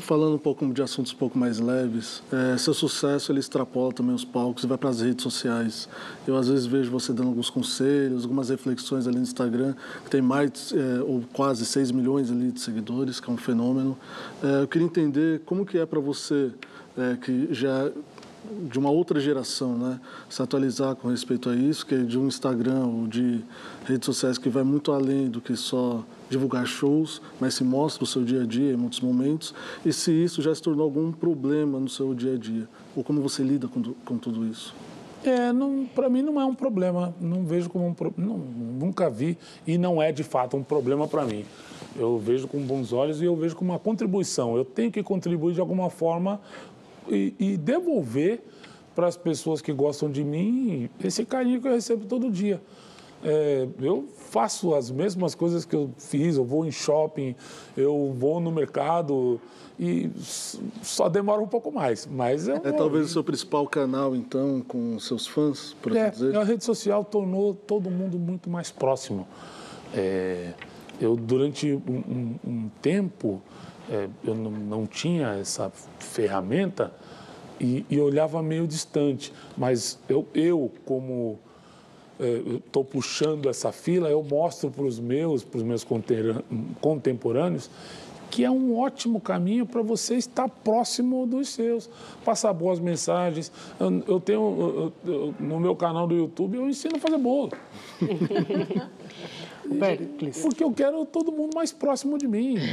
Falando um pouco de assuntos um pouco mais leves, é, seu sucesso ele extrapola também os palcos e vai para as redes sociais. Eu às vezes vejo você dando alguns conselhos, algumas reflexões ali no Instagram, que tem mais é, ou quase 6 milhões ali de seguidores, que é um fenômeno. É, eu queria entender como que é para você, é, que já de uma outra geração, né? Se atualizar com respeito a isso, que é de um Instagram ou de redes sociais que vai muito além do que só divulgar shows, mas se mostra o seu dia a dia em muitos momentos, e se isso já se tornou algum problema no seu dia a dia, ou como você lida com, com tudo isso? É, para mim não é um problema, não vejo como um problema, nunca vi e não é de fato um problema para mim. Eu vejo com bons olhos e eu vejo como uma contribuição. Eu tenho que contribuir de alguma forma e, e devolver para as pessoas que gostam de mim esse carinho que eu recebo todo dia. É, eu faço as mesmas coisas que eu fiz, eu vou em shopping, eu vou no mercado e só demora um pouco mais. Mas é talvez o seu principal canal, então, com seus fãs, por é, assim dizer? A rede social tornou todo mundo muito mais próximo. É, eu, durante um, um, um tempo, é, eu não, não, tinha essa ferramenta e, e olhava meio distante. Mas eu, eu como estou é, puxando essa fila, eu mostro para os meus, para os meus contemporâneos, que é um ótimo caminho para você estar próximo dos seus, passar boas mensagens. Eu, eu tenho eu, eu, no meu canal do YouTube eu ensino a fazer bolo. Porque eu quero todo mundo mais próximo de mim.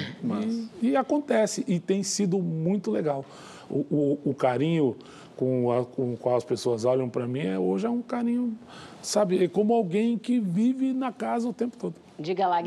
E, e, acontece, e tem sido muito legal. O, o, o carinho com, a, com o qual as pessoas olham para mim é, hoje é um carinho, sabe, é como alguém que vive na casa o tempo todo. Diga lá,